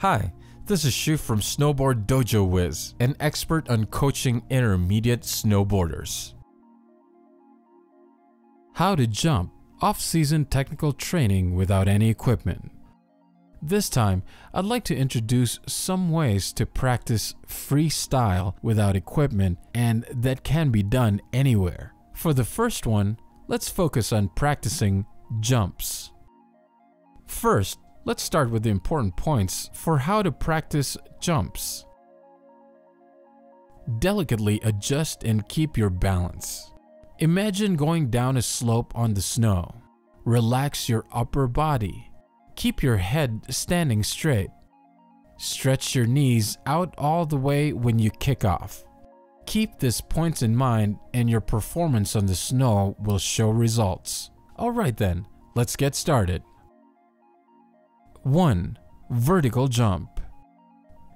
Hi, this is Shu from Snowboard Dojo Wiz, an expert on coaching intermediate snowboarders. How to jump off-season technical training without any equipment. This time, I'd like to introduce some ways to practice freestyle without equipment and that can be done anywhere. For the first one, let's focus on practicing jumps. First, let's start with the important points for how to practice jumps. Delicately adjust and keep your balance. Imagine going down a slope on the snow. Relax your upper body. Keep your head standing straight. Stretch your knees out all the way when you kick off. Keep these points in mind and your performance on the snow will show results. Alright then, let's get started. 1. Vertical jump.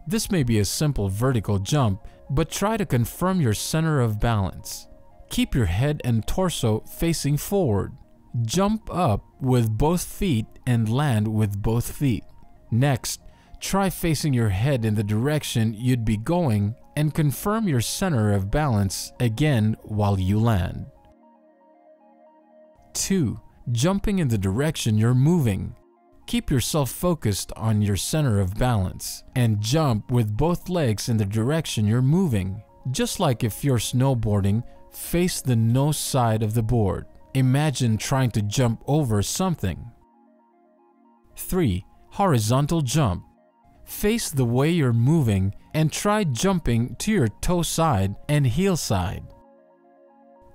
This may be a simple vertical jump, but try to confirm your center of balance. Keep your head and torso facing forward. Jump up with both feet and land with both feet. Next, try facing your head in the direction you'd be going and confirm your center of balance again while you land. 2. Jumping in the direction you're moving. Keep yourself focused on your center of balance and jump with both legs in the direction you're moving. Just like if you're snowboarding, face the nose side of the board. Imagine trying to jump over something. 3. Horizontal jump. Face the way you're moving and try jumping to your toe side and heel side.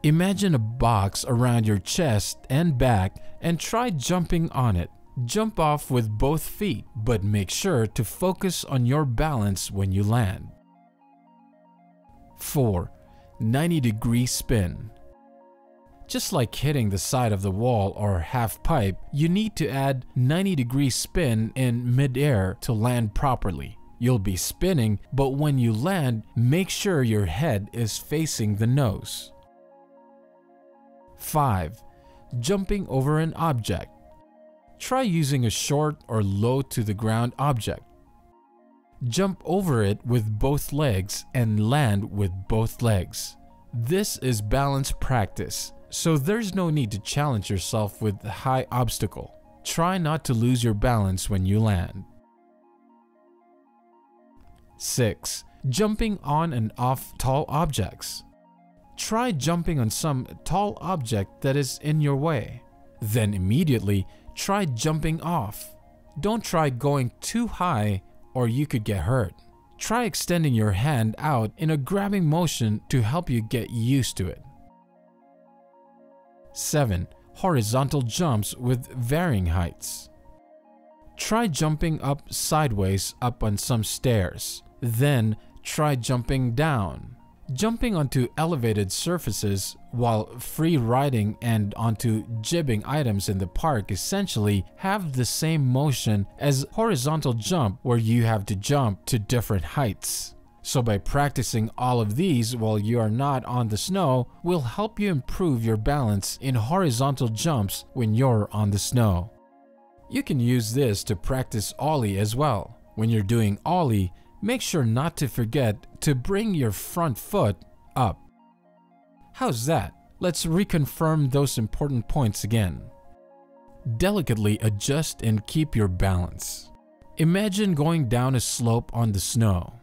Imagine a box around your chest and back and try jumping on it. Jump off with both feet, but make sure to focus on your balance when you land. 4. 90 degree spin. Just like hitting the side of the wall or half pipe, you need to add 90 degree spin in midair to land properly. You'll be spinning, but when you land, make sure your head is facing the nose. 5. Jumping over an object. Try using a short or low to the ground object. Jump over it with both legs and land with both legs. This is balance practice, so there's no need to challenge yourself with a high obstacle. Try not to lose your balance when you land. 6. Jumping on and off tall objects. Try jumping on some tall object that is in your way. Then immediately try jumping off. Don't try going too high or you could get hurt. Try extending your hand out in a grabbing motion to help you get used to it. 7. Horizontal jumps with varying heights. Try jumping up sideways up on some stairs. Then try jumping down. Jumping onto elevated surfaces while free riding and onto jibbing items in the park essentially have the same motion as horizontal jump where you have to jump to different heights. So by practicing all of these while you are not on the snow will help you improve your balance in horizontal jumps when you're on the snow. You can use this to practice ollie as well. When you're doing ollie, make sure not to forget to bring your front foot up. How's that? Let's reconfirm those important points again. Delicately adjust and keep your balance. Imagine going down a slope on the snow.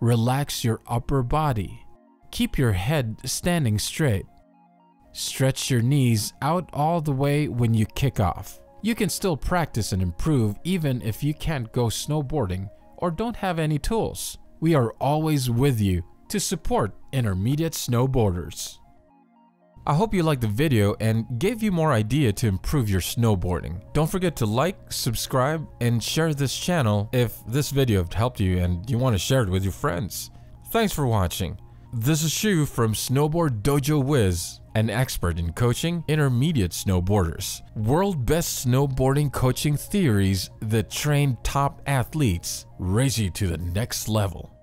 Relax your upper body. Keep your head standing straight. Stretch your knees out all the way when you kick off. You can still practice and improve even if you can't go snowboarding or don't have any tools. We are always with you to support intermediate snowboarders. I hope you liked the video and gave you more idea to improve your snowboarding. Don't forget to like, subscribe, and share this channel if this video helped you and you want to share it with your friends. Thanks for watching. This is Shu from Snowboard Dojo Wiz, an expert in coaching intermediate snowboarders. World best snowboarding coaching theories that train top athletes raise you to the next level.